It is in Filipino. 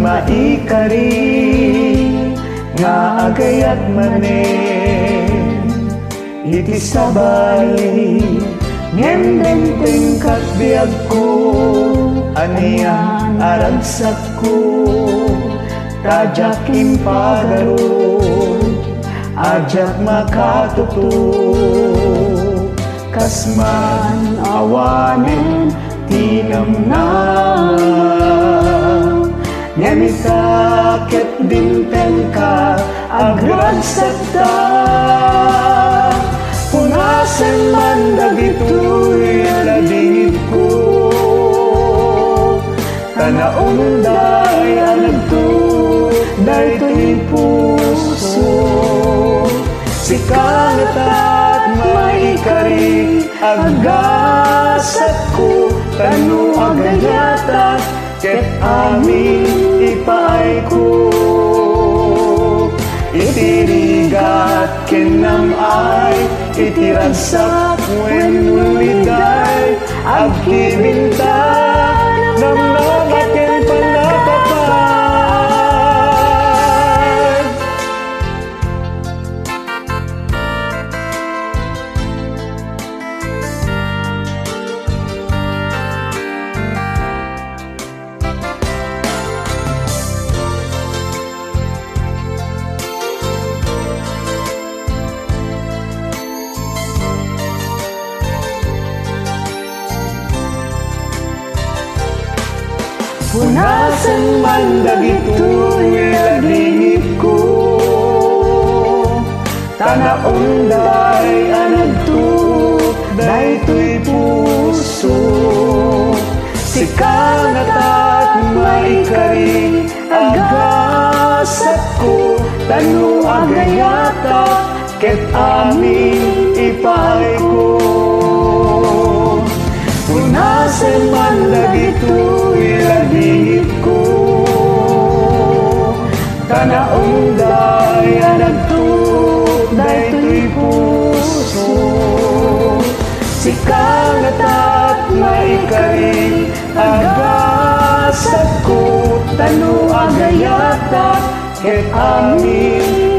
maikari nga agayat manen iti sabali ngenden tingkat biag ko aniyan aragsak ko tajak impagaro ajak makatuto kasman awanen Nemitakit dinten ka? Agragsak ta Punasan man dagito'y ladingit ko. Tanaon day anagto dayto'y puso. Sikangat at maikari agasat ko. Tanu agayata ket amin akin ang ay itiragsak when will we die? I've. Punasan man dagito'y ladingit ko. Tanaon day anagtuk dayto'y puso. Sikangat at maikari agasat ko. Tanu agayata ket amin ipay ko. Punasan man dagito'y Tanaong daya nagtuk dayto'y puso Sikangat at maikari agasat ko Tanu agayata ket amin ipay